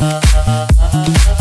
Uh,